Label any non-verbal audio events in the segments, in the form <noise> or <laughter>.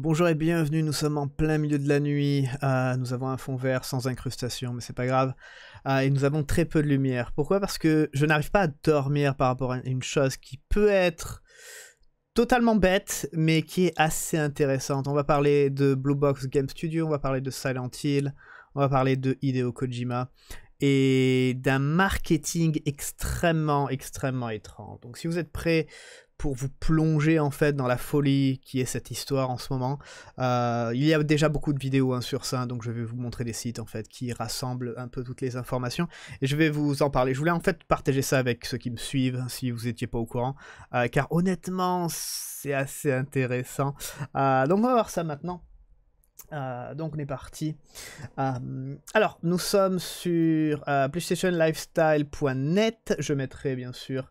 Bonjour et bienvenue, nous sommes en plein milieu de la nuit, euh, nous avons un fond vert sans incrustation, mais c'est pas grave, euh, et nous avons très peu de lumière. Pourquoi? Parce que je n'arrive pas à dormir par rapport à une chose qui peut être totalement bête, mais qui est assez intéressante. On va parler de Blue Box Game Studio, on va parler de Silent Hill, on va parler de Hideo Kojima, et d'un marketing extrêmement, extrêmement étrange. Donc si vous êtes prêts pour vous plonger en fait dans la folie qui est cette histoire en ce moment. Euh, il y a déjà beaucoup de vidéos hein, sur ça, donc je vais vous montrer des sites en fait qui rassemblent un peu toutes les informations et je vais vous en parler. Je voulais en fait partager ça avec ceux qui me suivent si vous n'étiez pas au courant, euh, car honnêtement c'est assez intéressant. Euh, donc on va voir ça maintenant. donc on est parti. alors nous sommes sur PlayStationLifestyle.net. Je mettrai bien sûr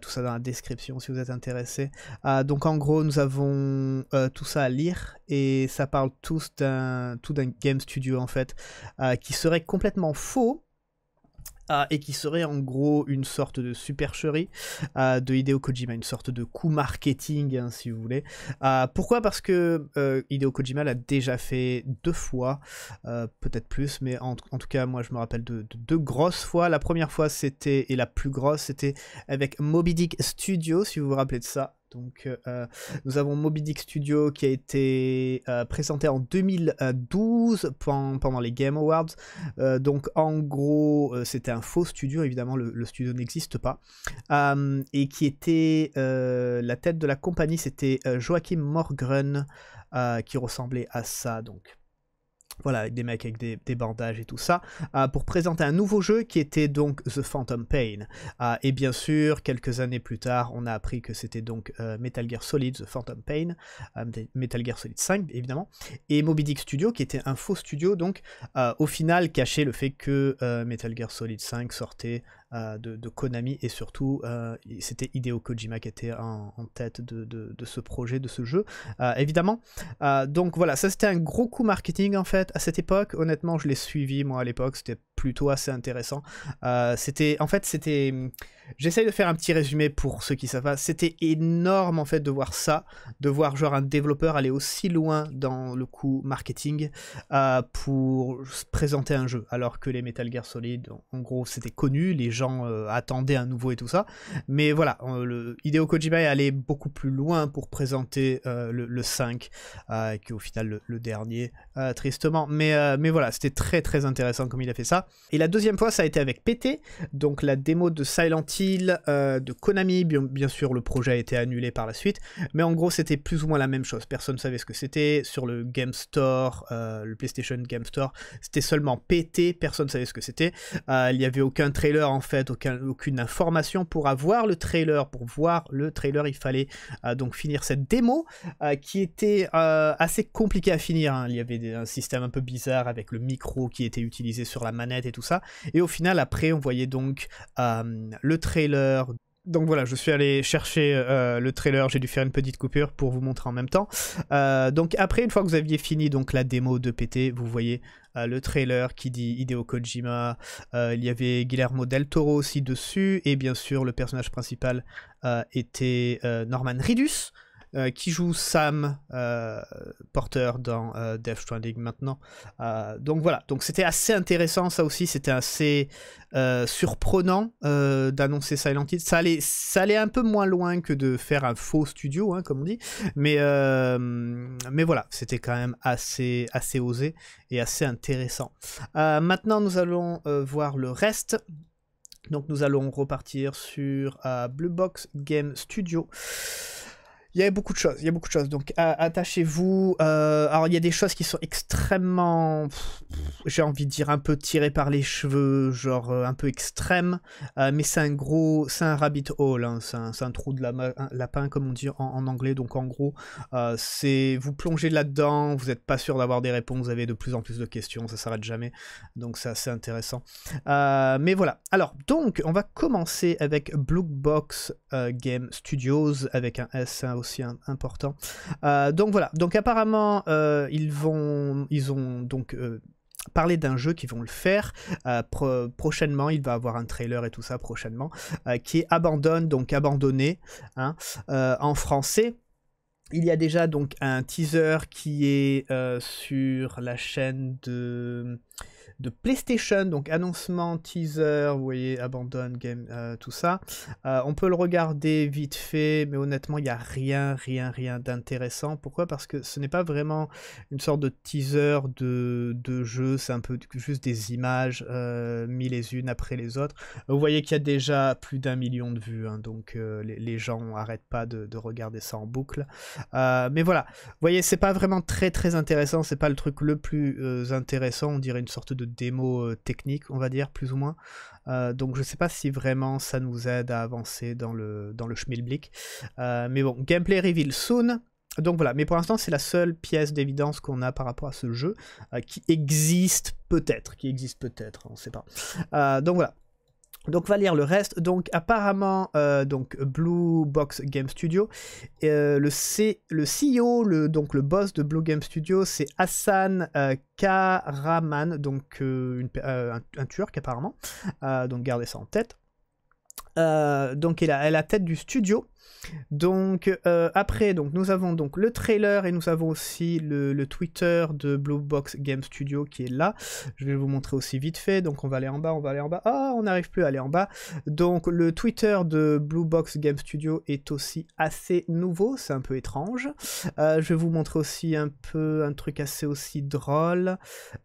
tout ça dans la description si vous êtes intéressé. Euh, donc en gros, nous avons euh, tout ça à lire et ça parle tous d'un tout d'un game studio en fait euh, qui serait complètement faux euh, et qui serait en gros une sorte de supercherie euh, de Hideo Kojima, une sorte de coup marketing hein, si vous voulez. Euh, pourquoi? Parce que Hideo Kojima l'a déjà fait deux fois, peut-être plus, mais en, tout cas moi je me rappelle de, deux grosses fois. La première fois c'était, et la plus grosse, c'était avec Moby Dick Studio, si vous vous rappelez de ça. Donc, euh, nous avons Moby Dick Studio qui a été euh, présenté en 2012 pendant, les Game Awards. Euh, donc, en gros, c'était un faux studio, évidemment, le, studio n'existe pas. et qui était la tête de la compagnie, c'était Joachim Morgren, qui ressemblait à ça. Donc, voilà, avec des mecs avec des, bandages et tout ça, euh, pour présenter un nouveau jeu qui était donc The Phantom Pain. Euh, et bien sûr, quelques années plus tard, on a appris que c'était donc euh, Metal Gear Solid The Phantom Pain, Metal Gear Solid 5 évidemment, et Moby Dick Studio qui était un faux studio, donc au final cachait le fait que Metal Gear Solid 5 sortait euh, de, Konami et surtout euh, c'était Hideo Kojima qui était en, tête de, ce projet, de ce jeu, euh, évidemment. donc voilà, ça c'était un gros coup marketing en fait à cette époque. Honnêtement, je l'ai suivi moi à l'époque, c'était plutôt assez intéressant. c'était, en fait, c'était J'essaye de faire un petit résumé pour ceux qui savent pas. C'était énorme en fait de voir ça, de voir genre un développeur aller aussi loin dans le coup marketing euh, pour présenter un jeu, alors que les Metal Gear Solid, en gros, c'était connu, les gens euh, attendaient un nouveau et tout ça. Mais voilà, euh, le Hideo Kojima est allé beaucoup plus loin pour présenter le, 5, qui au final le, dernier, tristement. Mais, mais voilà, c'était très très intéressant comme il a fait ça. Et la deuxième fois, ça a été avec PT, donc la démo de Silent euh, de Konami. Bien, sûr, le projet a été annulé par la suite, mais en gros, c'était plus ou moins la même chose. Personne ne savait ce que c'était. Sur le Game Store, euh, le PlayStation Game Store, c'était seulement PT, personne ne savait ce que c'était. Euh, il n'y avait aucun trailer, en fait, aucune information. Pour avoir le trailer, pour voir le trailer, il fallait donc finir cette démo qui était assez compliqué à finir. Hein. Il y avait un système un peu bizarre avec le micro qui était utilisé sur la manette et tout ça. Et au final, après, on voyait donc le trailer. Donc voilà, je suis allé chercher euh, le trailer, j'ai dû faire une petite coupure pour vous montrer en même temps. Euh, donc après, une fois que vous aviez fini donc la démo de PT, vous voyez euh, le trailer qui dit Hideo Kojima, il y avait Guillermo del Toro aussi dessus, et bien sûr le personnage principal était Norman Ridus. Euh, qui joue Sam euh, Porter dans euh, Death Stranding maintenant. donc voilà, donc c'était assez intéressant ça aussi, c'était assez surprenant d'annoncer Silent Hill. Ça allait, ça allait un peu moins loin que de faire un faux studio, hein, comme on dit, mais, mais voilà, c'était quand même assez, assez osé et assez intéressant. maintenant nous allons voir le reste. Donc nous allons repartir sur Blue Box Game Studio. Il y a beaucoup de choses, il y a beaucoup de choses. Donc attachez-vous. Euh, alors il y a des choses qui sont extrêmement, j'ai envie de dire un peu tirées par les cheveux, genre euh, un peu extrême. Euh, mais c'est un gros, c'est un rabbit hole, hein. c'est un, trou de lapin comme on dit en, anglais. Donc en gros, c'est vous plongez là-dedans, vous n'êtes pas sûr d'avoir des réponses, vous avez de plus en plus de questions, ça s'arrête jamais. Donc c'est assez intéressant. mais voilà. Alors donc on va commencer avec Blue Box Game Studios avec un S aussi important. Euh, donc voilà, donc apparemment euh, ils vont, ils ont donc euh, parlé d'un jeu qui vont le faire prochainement. Il va avoir un trailer et tout ça prochainement, qui est Abandonne, donc abandonné hein, en français. il y a déjà donc un teaser qui est sur la chaîne de de PlayStation, donc annoncement, teaser, vous voyez, abandonne, game, euh, tout ça. Euh, on peut le regarder vite fait, mais honnêtement, il n'y a rien, rien, rien d'intéressant. Pourquoi? Parce que ce n'est pas vraiment une sorte de teaser de, jeu, c'est un peu juste des images euh, mis les unes après les autres. Vous voyez qu'il y a déjà plus d'un million de vues, hein, donc les, gens n'arrêtent pas de, de, regarder ça en boucle. mais voilà, vous voyez, c'est pas vraiment très, très intéressant, c'est pas le truc le plus intéressant, on dirait une sorte de démo euh, technique, on va dire, plus ou moins. Euh, donc je ne sais pas si vraiment ça nous aide à avancer dans le, dans le schmilblick. Euh, mais bon, gameplay reveal soon. Donc voilà, mais pour l'instant c'est la seule pièce d'évidence qu'on a par rapport à ce jeu, qui existe peut-être, qui existe peut-être, on ne sait pas. donc voilà, donc on va lire le reste. Donc apparemment, euh, donc Blue Box Game Studio, euh, le, C, CEO, le, donc le boss de Blue Game Studio, c'est Hassan euh, Karaman, donc un, un, turc apparemment. donc gardez ça en tête. Donc elle a la tête du studio. Donc euh, après, donc nous avons donc le trailer et nous avons aussi le, Twitter de Blue Box Game Studio qui est là. Je vais vous montrer aussi vite fait. Donc on va aller en bas, on va aller en bas. Ah, on n'arrive plus à aller en bas. Donc le Twitter de Blue Box Game Studio est aussi assez nouveau. C'est un peu étrange. Euh, je vais vous montrer aussi un peu un truc assez aussi drôle.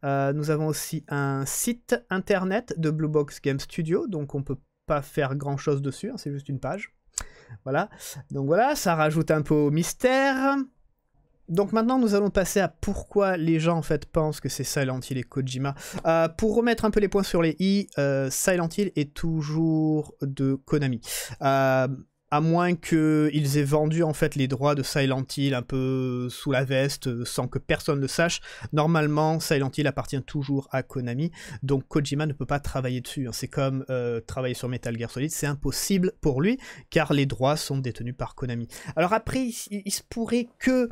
Euh, nous avons aussi un site internet de Blue Box Game Studio. Donc on peut pas faire grand chose dessus. Hein, c'est juste une page. Voilà. Donc voilà, ça rajoute un peu au mystère. Donc maintenant, nous allons passer à pourquoi les gens en fait pensent que c'est Silent Hill et Kojima. Euh, pour remettre un peu les points sur les i, euh, Silent Hill est toujours de Konami. Euh, à moins qu'ils aient vendu en fait les droits de Silent Hill un peu sous la veste euh, sans que personne le sache. Normalement, Silent Hill appartient toujours à Konami, donc Kojima ne peut pas travailler dessus. Hein. C'est comme euh, travailler sur Metal Gear Solid, c'est impossible pour lui car les droits sont détenus par Konami. Alors après, il, se pourrait que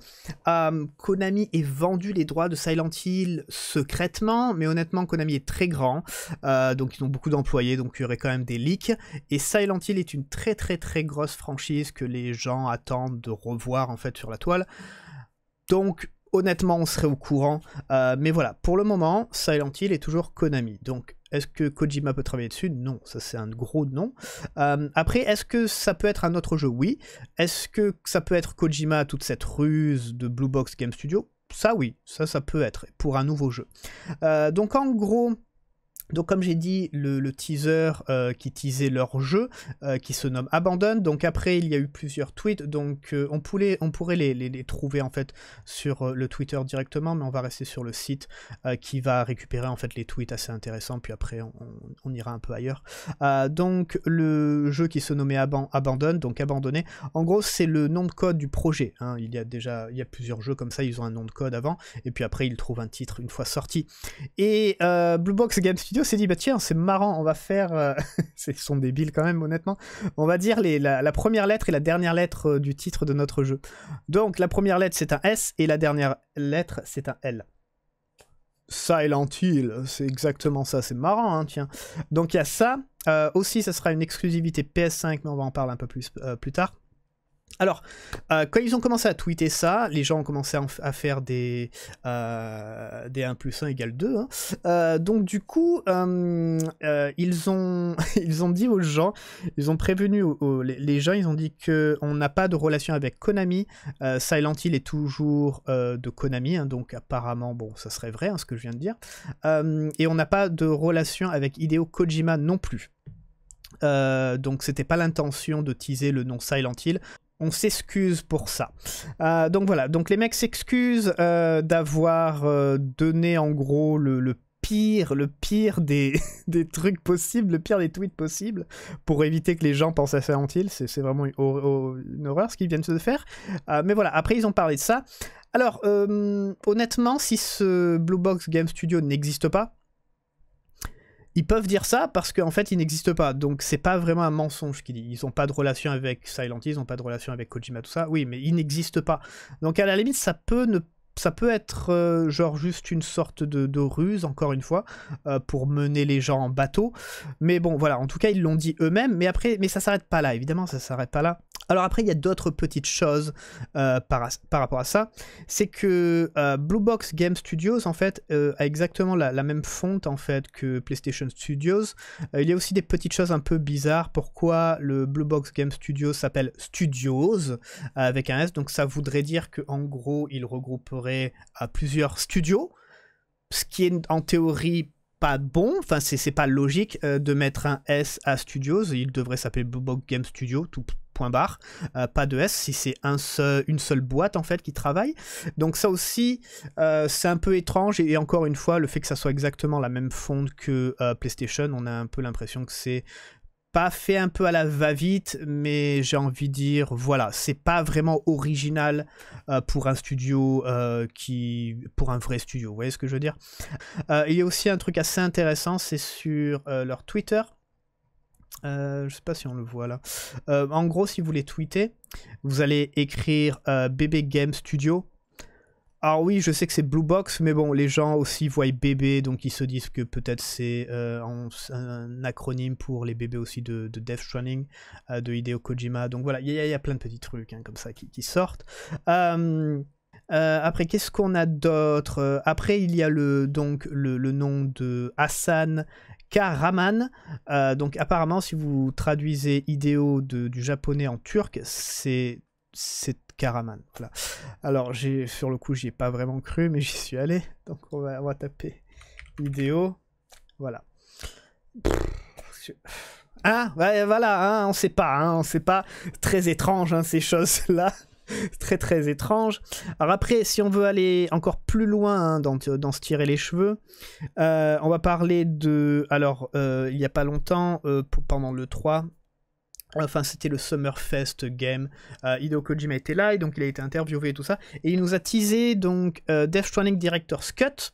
euh, Konami ait vendu les droits de Silent Hill secrètement, mais honnêtement, Konami est très grand, donc ils ont beaucoup d'employés, donc il y aurait quand même des leaks. Et Silent Hill est une très très très grosse franchise que les gens attendent de revoir en fait sur la toile. Donc honnêtement on serait au courant. Euh, mais voilà, pour le moment, Silent Hill est toujours Konami. Donc est-ce que Kojima peut travailler dessus? Non, ça c'est un gros non. Euh, après, est-ce que ça peut être un autre jeu? Oui. Est-ce que ça peut être Kojima, toute cette ruse de Blue Box Game Studio? Ça oui, ça ça peut être pour un nouveau jeu. Euh, donc en gros, donc comme j'ai dit, le, teaser euh, qui teasait leur jeu, euh, qui se nomme Abandon. Donc après, il y a eu plusieurs tweets. Donc euh, on, pourrait, les, trouver en fait sur le Twitter directement, mais on va rester sur le site qui va récupérer en fait les tweets assez intéressants. Puis après, on, ira un peu ailleurs. donc le jeu qui se nommait Abandon, donc abandonné. En gros, c'est le nom de code du projet. Hein. Il y a déjà, il y a plusieurs jeux comme ça. Ils ont un nom de code avant, et puis après ils trouvent un titre une fois sorti. Et Blue Box Games s'est dit, bah tiens, c'est marrant, on va faire... Euh, <laughs> ils sont débiles quand même, honnêtement. On va dire les, la, première lettre et la dernière lettre euh, du titre de notre jeu. Donc, la première lettre, c'est un S, et la dernière lettre, c'est un L. Silent Hill, c'est exactement ça, c'est marrant, hein, tiens. Donc, il y a ça. Euh, aussi, ça sera une exclusivité PS5, mais on va en parler un peu plus, plus tard. Alors, euh, quand ils ont commencé à tweeter ça, les gens ont commencé à, faire des, euh, des 1 plus 1 égale 2. Hein. Euh, donc du coup, <laughs> ils, ont, dit aux gens, ils ont prévenu les, gens, ils ont dit qu'on n'a pas de relation avec Konami. Silent Hill est toujours de Konami, hein, donc apparemment, bon, ça serait vrai, hein, ce que je viens de dire. et on n'a pas de relation avec Hideo Kojima non plus. donc c'était pas l'intention de teaser le nom Silent Hill on s'excuse pour ça. Euh, donc voilà, donc les mecs s'excusent euh, d'avoir euh, donné en gros le, pire, le pire <laughs> des, trucs possibles, le pire des tweets possibles, pour éviter que les gens pensent à Silent Hill. C'est vraiment une, horreur ce qu'ils viennent de faire. mais voilà, après ils ont parlé de ça. Alors, honnêtement, si ce Blue Box Game Studio n'existe pas, ils peuvent dire ça parce qu'en fait, ils n'existent pas. Donc, c'est pas vraiment un mensonge qu'ils disent. Ils n'ont pas de relation avec Silent Hill, ils n'ont pas de relation avec Kojima, tout ça. Oui, mais ils n'existent pas. Donc, à la limite, ça peut être euh, genre juste une sorte de, ruse, encore une fois, euh, pour mener les gens en bateau. Mais bon, voilà, en tout cas, ils l'ont dit eux-mêmes. Mais après, mais ça s'arrête pas là, évidemment, ça s'arrête pas là. Alors après, il y a d'autres petites choses euh, par, rapport à ça. C'est que euh, Blue Box Game Studios, en fait, euh, a exactement la, même fonte, en fait, que PlayStation Studios. il y a aussi des petites choses un peu bizarres. Pourquoi le Blue Box Game Studios s'appelle Studios, avec un S? Donc ça voudrait dire qu'en gros, il regrouperait plusieurs studios. Ce qui est en théorie pas bon, enfin c'est pas logique de mettre un S à Studios, il devrait s'appeler Blue Box Game Studio, tout, point barre, euh, pas de S si c'est une seule boîte en fait qui travaille. Donc ça aussi, euh, c'est un peu étrange et, encore une fois, le fait que ça soit exactement la même fonte que euh, PlayStation, on a un peu l'impression que c'est pas fait un peu à la va-vite, mais j'ai envie de dire, voilà, c'est pas vraiment original pour un studio qui, pour un vrai studio. Vous voyez ce que je veux dire? Il y a aussi un truc assez intéressant, c'est sur leur Twitter. Euh, je sais pas si on le voit là. Euh, en gros, si vous voulez tweeter, vous allez écrire euh, bébé game studio. Alors oui, je sais que c'est Blue Box, mais bon, les gens aussi voient bébé, donc ils se disent que peut-être c'est un, acronyme pour les bébés aussi de, Death Stranding, de Hideo Kojima. Donc voilà, il y, a plein de petits trucs hein, comme ça qui, sortent. Après, qu'est-ce qu'on a d'autre? Après, il y a le, donc, le, le nom de Hassan Karaman. Euh, donc apparemment, si vous traduisez idéo du japonais en turc, c'est Karaman. Voilà. Alors sur le coup, j'y ai pas vraiment cru, mais j'y suis allé. Donc on va, on va taper idéo. Voilà. Ah, voilà, hein, on sait pas, hein, on sait pas. Très étrange hein, ces choses-là. <laughs> très très étrange. Alors après, si on veut aller encore plus loin hein, dans, se tirer les cheveux, euh, on va parler de... Alors, euh, il n'y a pas longtemps, euh, pendant le 3, Enfin, c'était le Summerfest Game. Hideo Kojima était là et donc il a été interviewé et tout ça. Et il nous a teasé donc Death Stranding Director's Cut,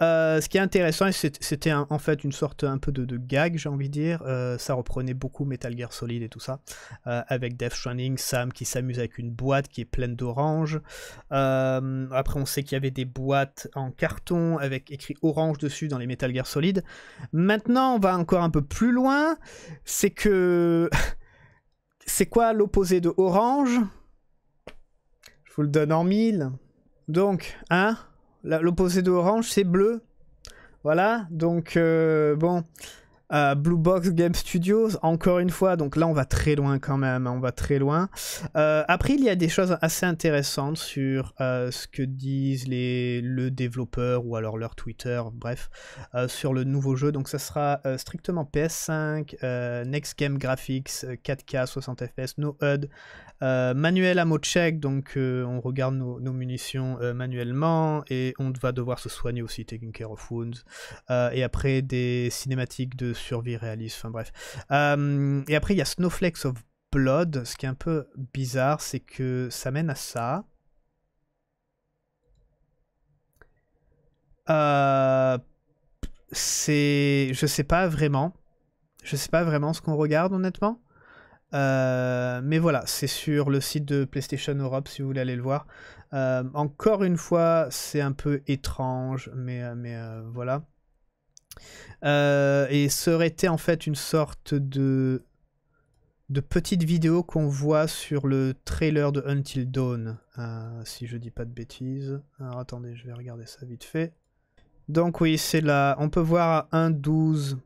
euh, ce qui est intéressant, c'était en fait une sorte un peu de, gag, j'ai envie de dire. Euh, ça reprenait beaucoup Metal Gear Solid et tout ça, euh, avec Death Stranding, Sam qui s'amuse avec une boîte qui est pleine d'orange. après, on sait qu'il y avait des boîtes en carton avec écrit orange dessus dans les Metal Gear Solid. Maintenant, on va encore un peu plus loin. C'est que <laughs> c'est quoi l'opposé de orange? Je vous le donne en mille. Donc, hein? L'opposé de orange, c'est bleu. Voilà, donc euh, bon, euh, Blue Box Game Studios, encore une fois, donc là on va très loin quand même, hein, on va très loin. Euh, après, il y a des choses assez intéressantes sur ce que disent les, le développeur ou alors leur Twitter, bref, sur le nouveau jeu. Donc ça sera strictement PS5, Next Game Graphics, 4K, 60 FPS, no HUD, euh, manuel à mot check, donc euh, on regarde nos, munitions euh, manuellement et on va devoir se soigner aussi, taking care of wounds. et après des cinématiques de survie réaliste, enfin bref. et après il y a Snowflakes of Blood, ce qui est un peu bizarre, c'est que ça mène à ça. c'est. Je sais pas vraiment. Je sais pas vraiment ce qu'on regarde honnêtement. Euh, mais voilà, c'est sur le site de PlayStation Europe si vous voulez aller le voir. Euh, encore une fois, c'est un peu étrange, mais, euh, mais voilà. et ça aurait été en fait une sorte de, petite vidéo qu'on voit sur le trailer de Until Dawn, si je dis pas de bêtises. Alors attendez, je vais regarder ça vite fait. Donc oui, c'est là. On peut voir 1.12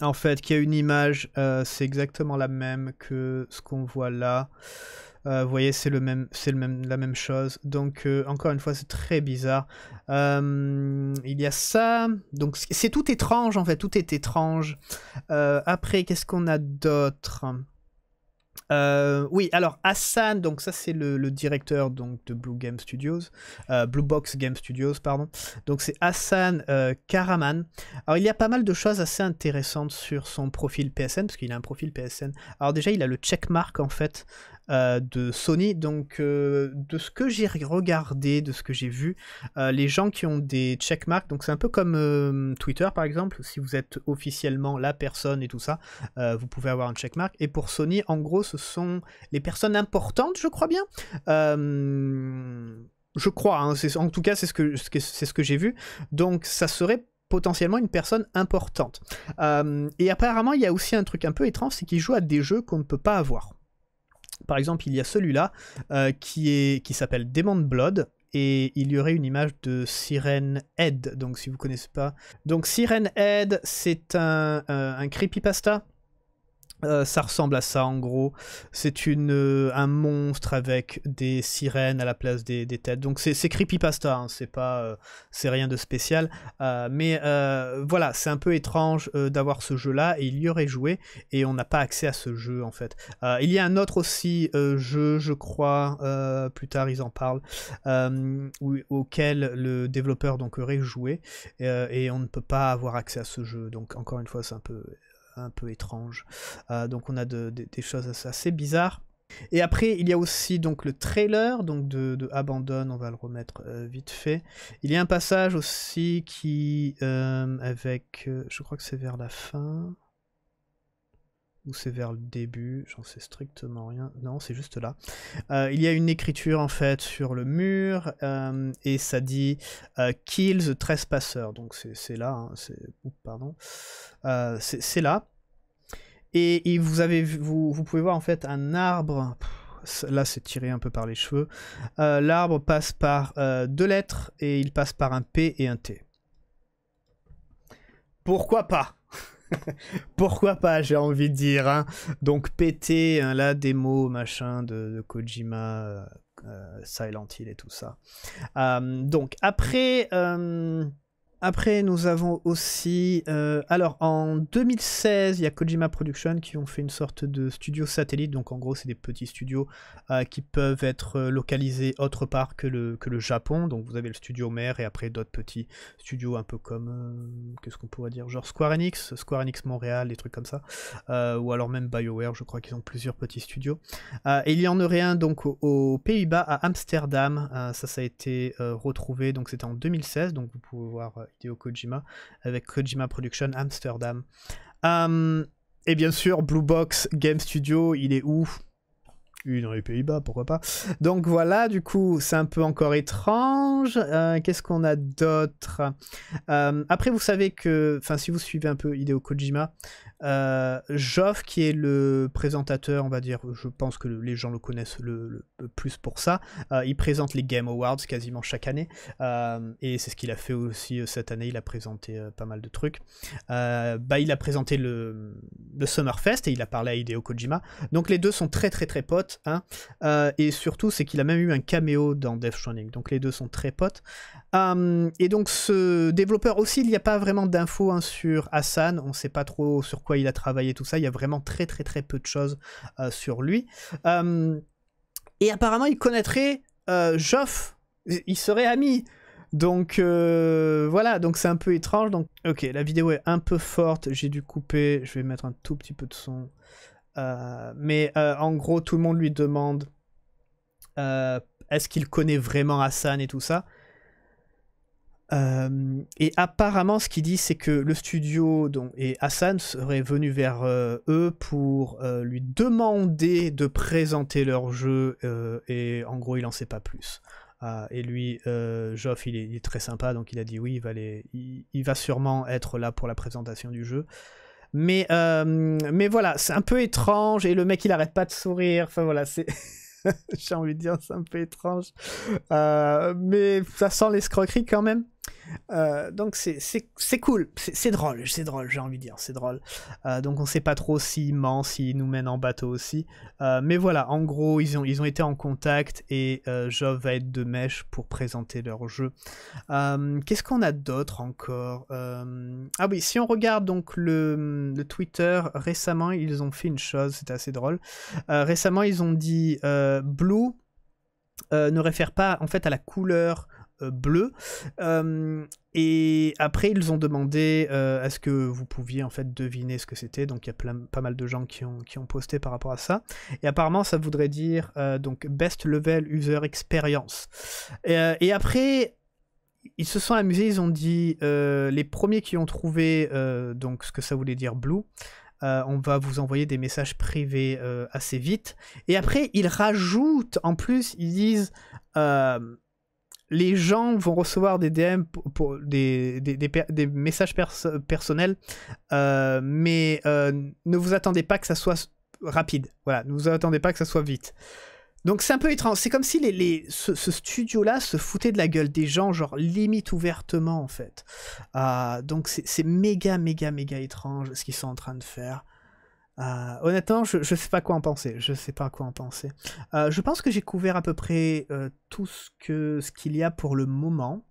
en fait, qui a une image, euh, c'est exactement la même que ce qu'on voit là. Euh, vous voyez, c'est le même, c'est le même, la même chose. Donc, euh, encore une fois, c'est très bizarre. il y a ça. Donc, c'est tout étrange, en fait. Tout est étrange. après, qu'est-ce qu'on a d'autre? Euh, oui, alors Hassan, donc ça c'est le, directeur donc de Blue Game Studios, euh, Blue Box Game Studios, pardon. Donc c'est Hassan euh, Karaman. Alors il y a pas mal de choses assez intéressantes sur son profil PSN parce qu'il a un profil PSN. Alors déjà il a le checkmark en fait euh, de Sony. Donc, euh, de ce que j'ai regardé, de ce que j'ai vu, euh, les gens qui ont des checkmarks, donc c'est un peu comme Twitter par exemple, si vous êtes officiellement la personne et tout ça, vous pouvez avoir un checkmark. Et pour Sony, en gros, ce sont les personnes importantes, je crois bien. je crois, hein, en tout cas, c'est ce que, ce que j'ai vu. Donc, ça serait potentiellement une personne importante. et apparemment, il y a aussi un truc un peu étrange, c'est qu'il joue à des jeux qu'on ne peut pas avoir. Par exemple, il y a celui-là qui est qui s'appelle Demon Blood et il y aurait une image de Siren Head. Donc si vous connaissez pas, donc Siren Head, c'est un, un creepypasta euh, ça ressemble à ça en gros. C'est une euh, un monstre avec des sirènes à la place des, têtes. Donc c'est creepypasta, hein. c'est pas euh, c'est rien de spécial. mais voilà, c'est un peu étrange d'avoir ce jeu-là et il y aurait joué et on n'a pas accès à ce jeu en fait. il y a un autre aussi jeu, je crois, plus tard ils en parlent, auquel le développeur donc aurait joué et on ne peut pas avoir accès à ce jeu. Donc encore une fois, c'est un peu un peu étrange. Euh, donc on a des choses assez, bizarres. Et après, il y a aussi donc le trailer donc de, Abandon, on va le remettre euh, vite fait. Il y a un passage aussi qui, euh, avec, je crois que c'est vers la fin, ou c'est vers le début, j'en sais strictement rien. Non, c'est juste là. Euh, il y a une écriture en fait sur le mur euh, et ça dit euh, Kill the Trespasser. Donc c'est là, hein, c'est pardon, c'est là. Et, vous pouvez voir en fait un arbre. là, c'est tiré un peu par les cheveux. L'arbre passe par deux lettres et il passe par un P et un T. Pourquoi pas? <laughs> Pourquoi pas, j'ai envie de dire. Hein. Donc péter hein, la démo machin de, Kojima, euh, euh, Silent Hill et tout ça. Euh, donc après, après, nous avons aussi... Euh, alors, en 2016, il y a Kojima Production qui ont fait une sorte de studio satellite. Donc, en gros, c'est des petits studios euh, qui peuvent être localisés autre part que le, que le Japon. Donc, vous avez le studio mère et après d'autres petits studios un peu comme... Euh, qu'est-ce qu'on pourrait dire Genre Square Enix, Square Enix Montréal, des trucs comme ça. ou alors même BioWare, je crois qu'ils ont plusieurs petits studios. et il y en aurait un donc aux, Pays-Bas, à Amsterdam. ça, ça a été retrouvé. Donc, c'était en 2016. Donc, vous pouvez voir Hideo Kojima, avec Kojima Production Amsterdam. Hum, et bien sûr, Blue Box Game Studio, il est où? Dans les Pays-Bas, pourquoi pas. Donc voilà, du coup, c'est un peu encore étrange. Euh, qu'est-ce qu'on a d'autre? Hum, Après, vous savez que, enfin, si vous suivez un peu Hideo Kojima, euh, Joff, qui est le présentateur, on va dire, je pense que les gens le connaissent le, plus pour ça, euh, il présente les Game Awards quasiment chaque année, euh, et c'est ce qu'il a fait aussi cette année, il a présenté pas mal de trucs. bah, il a présenté le, le Summerfest et il a parlé à Hideo Kojima, donc les deux sont très très très potes, hein, et surtout c'est qu'il a même eu un caméo dans Death Stranding, donc les deux sont très potes. Et donc ce développeur aussi, il n'y a pas vraiment d'infos hein, sur Hassan, on ne sait pas trop sur quoi il a travaillé, tout ça. Il y a vraiment très très très peu de choses euh, sur lui. Euh, et apparemment, il connaîtrait euh, Joff. Il serait ami. Donc voilà, donc c'est un peu étrange. Donc ok, la vidéo est un peu forte. J'ai dû couper. Je vais mettre un tout petit peu de son. mais en gros, tout le monde lui demande est-ce qu'il connaît vraiment Hassan et tout ça? Euh, et apparemment, ce qu'il dit, c'est que le studio donc, et Hassan seraient venus vers euh, eux pour euh, lui demander de présenter leur jeu, et en gros, il n'en sait pas plus. et lui, Geoff, il est, très sympa, donc il a dit oui, il va, sûrement être là pour la présentation du jeu. Mais, mais voilà, c'est un peu étrange, et le mec, il arrête pas de sourire. Enfin voilà, c'est. <laughs> J'ai envie de dire, c'est un peu étrange. mais ça sent l'escroquerie quand même. Euh, donc c'est cool, c'est drôle, c'est drôle, j'ai envie de dire, c'est drôle. Euh, donc on sait pas trop s'il ment, s'il nous mène en bateau aussi. Euh, mais voilà, en gros, ils ont, ils ont été en contact et Jove va être de mèche pour présenter leur jeu. Qu'est-ce qu'on a d'autre encore? Ah oui, si on regarde donc le, le, Twitter, récemment, ils ont fait une chose, c'était assez drôle. récemment, ils ont dit Blue ne réfère pas en fait à la couleur bleu. Euh, et après, ils ont demandé euh, est-ce que vous pouviez en fait deviner ce que c'était. Donc il y a plein, pas mal de gens qui ont, qui ont posté par rapport à ça. Et apparemment, ça voudrait dire donc Best Level User Experience. Et, après, ils se sont amusés. Ils ont dit les premiers qui ont trouvé donc ce que ça voulait dire Blue. on va vous envoyer des messages privés assez vite. Et après, ils rajoutent, en plus, ils disent, les gens vont recevoir des DM des, messages personnels, euh, mais euh, ne vous attendez pas que ça soit rapide. Voilà, ne vous attendez pas que ça soit vite. Donc c'est un peu étrange. C'est comme si ce, studio-là se foutait de la gueule des gens, genre limite ouvertement en fait. Euh, donc c'est méga, méga, méga étrange ce qu'ils sont en train de faire. Euh, honnêtement, je, je sais pas quoi en penser. Je sais pas quoi en penser. Euh, je pense que j'ai couvert à peu près tout ce qu'il y a pour le moment.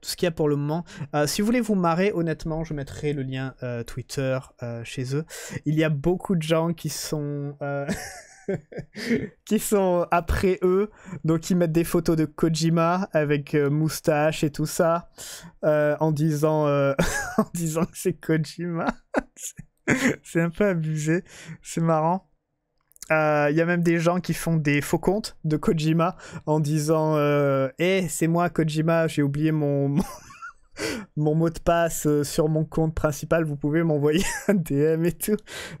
Tout ce qu'il y a pour le moment. si vous voulez vous marrer, honnêtement, je mettrai le lien Twitter chez eux. Il y a beaucoup de gens qui sont <laughs> qui sont après eux. Donc ils mettent des photos de Kojima avec euh, moustache et tout ça euh, en disant euh, <laughs> en disant que c'est Kojima. <laughs> <laughs> c'est un peu abusé, c'est marrant. Il y a même des gens qui font des faux comptes de Kojima en disant Eh, c'est moi Kojima, j'ai oublié <laughs> mon, mon mot de passe euh, sur mon compte principal, vous pouvez m'envoyer <laughs> un DM et tout.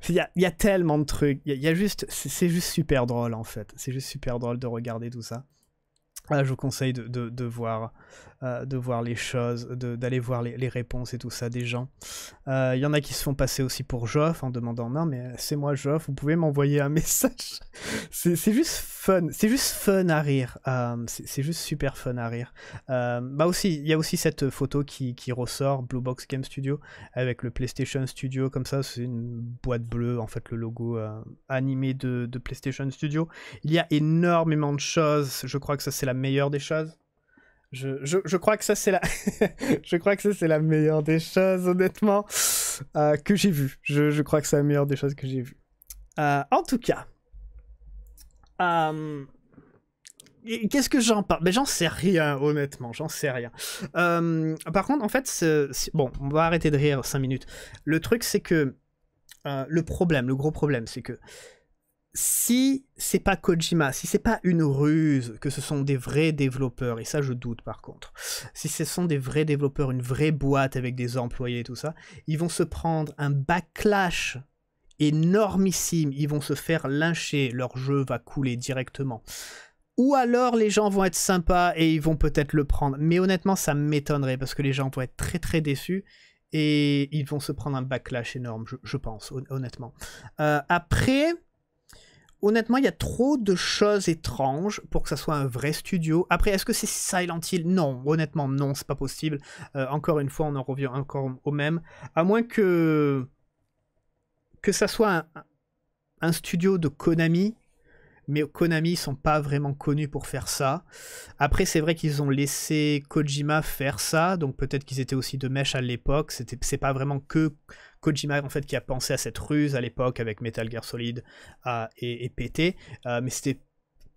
Il y a, tellement de trucs. Y, a juste, c'est juste super drôle en fait. C'est juste super drôle de regarder tout ça. Ah, je vous conseille de, de, voir, euh, de voir les choses, d'aller voir les, les, réponses et tout ça des gens. Il euh, y en a qui se font passer aussi pour Joff en demandant non mais c'est moi Joff, vous pouvez m'envoyer un <laughs> message. c'est juste fun, c'est juste fun à rire. Euh, c'est juste super fun à rire. bah aussi, il y a aussi cette photo qui, qui, ressort, Blue Box Game Studio, avec le PlayStation Studio comme ça, c'est une boîte bleue en fait le logo animé de, de PlayStation Studio. Il y a énormément de choses. Je crois que ça c'est la meilleure des choses. Je, je, je, crois que ça c'est la <laughs> je crois que ça c'est la meilleure des choses honnêtement euh, que j'ai vu. Je, je, crois que c'est la meilleure des choses que j'ai vu. Euh, en tout cas, euh, qu'est-ce que j'en parle Mais j'en sais rien honnêtement, j'en sais rien. par contre, en fait, bon, on va arrêter de rire 5 minutes. Le truc c'est que le problème, le gros problème, c'est que si c'est pas Kojima, si c'est pas une ruse, que ce sont des vrais développeurs, et ça je doute par contre, si ce sont des vrais développeurs, une vraie boîte avec des employés et tout ça, ils vont se prendre un backlash énormissime, ils vont se faire lyncher, leur jeu va couler directement. Ou alors les gens vont être sympas et ils vont peut-être le prendre. Mais honnêtement, ça m'étonnerait parce que les gens vont être très très déçus et ils vont se prendre un backlash énorme, je, pense, honnêtement. Euh, après, honnêtement, il y a trop de choses étranges pour que ça soit un vrai studio. Après, est-ce que c'est Silent Hill? Non, honnêtement, non, c'est pas possible. Euh, encore une fois, on en revient encore au même. À moins que que ça soit un, studio de Konami, mais Konami sont pas vraiment connus pour faire ça. Après, c'est vrai qu'ils ont laissé Kojima faire ça, donc peut-être qu'ils étaient aussi de mèche à l'époque. C'était, c'est pas vraiment que Kojima en fait qui a pensé à cette ruse à l'époque avec Metal Gear Solid euh, et, PT, euh, mais c'était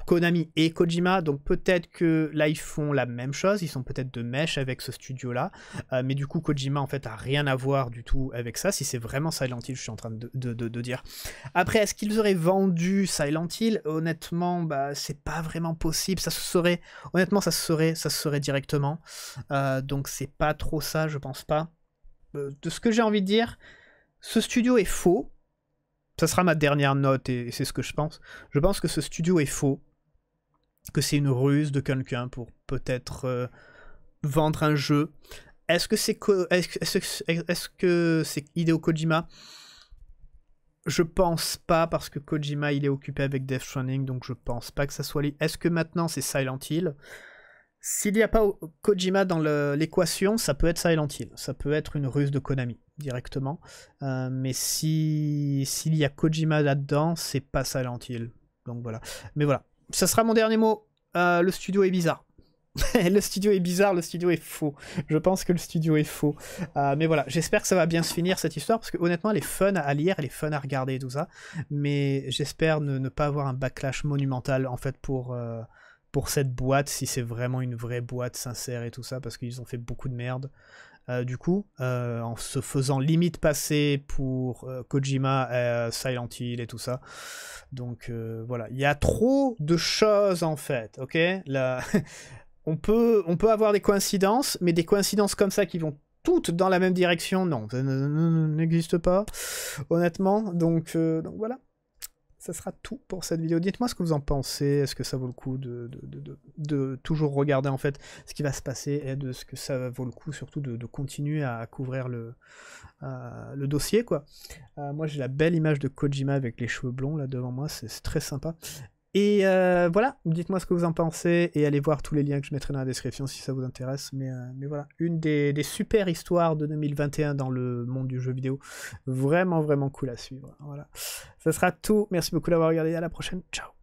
Konami et Kojima, donc peut-être que là ils font la même chose, ils sont peut-être de mèche avec ce studio là, euh, mais du coup Kojima en fait a rien à voir du tout avec ça, si c'est vraiment Silent Hill, je suis en train de, de, dire. Après, est-ce qu'ils auraient vendu Silent Hill? Honnêtement, bah c'est pas vraiment possible, ça se serait, honnêtement ça se serait, ça se serait directement, donc c'est pas trop ça, je pense pas. De ce que j'ai envie de dire, ce studio est faux. Ça sera ma dernière note et c'est ce que je pense. Je pense que ce studio est faux. Que c'est une ruse de quelqu'un pour peut-être euh, vendre un jeu. Est-ce que c'est est-ce Hideo Kojima? Je pense pas parce que Kojima il est occupé avec Death Stranding donc je pense pas que ça soit lui. Est-ce que maintenant c'est Silent Hill? S'il n'y a pas Kojima dans l'équation, ça peut être Silent Hill, ça peut être une ruse de Konami directement. Euh, mais si s'il y a Kojima là-dedans, c'est pas Silent Hill. Donc voilà. Mais voilà, ça sera mon dernier mot. Euh, le studio est bizarre. <laughs> le studio est bizarre, le studio est faux. Je pense que le studio est faux. Euh, mais voilà, j'espère que ça va bien se finir cette histoire parce que honnêtement, elle est fun à lire, elle est fun à regarder et tout ça. Mais j'espère ne, ne, pas avoir un backlash monumental en fait pour pour cette boîte, si c'est vraiment une vraie boîte sincère et tout ça, parce qu'ils ont fait beaucoup de merde. Euh, du coup, euh, en se faisant limite passer pour euh, Kojima, Silent Hill et tout ça. Donc voilà, il y a trop de choses en fait, ok? <laughs> On, peut, on peut avoir des coïncidences, mais des coïncidences comme ça qui vont toutes dans la même direction, non, ça n'existe pas, honnêtement. Donc, donc voilà. Ça sera tout pour cette vidéo. Dites-moi ce que vous en pensez. Est-ce que ça vaut le coup de, de, toujours regarder en fait ce qui va se passer et de ce que ça vaut le coup surtout de, continuer à couvrir le, euh, le dossier quoi. Euh, moi j'ai la belle image de Kojima avec les cheveux blonds là devant moi, c'est très sympa. Et euh, voilà, dites-moi ce que vous en pensez et allez voir tous les liens que je mettrai dans la description si ça vous intéresse. Mais, euh, voilà, une des, des, super histoires de 2021 dans le monde du jeu vidéo. Vraiment, vraiment cool à suivre. Voilà, ça sera tout. Merci beaucoup d'avoir regardé. À la prochaine. Ciao.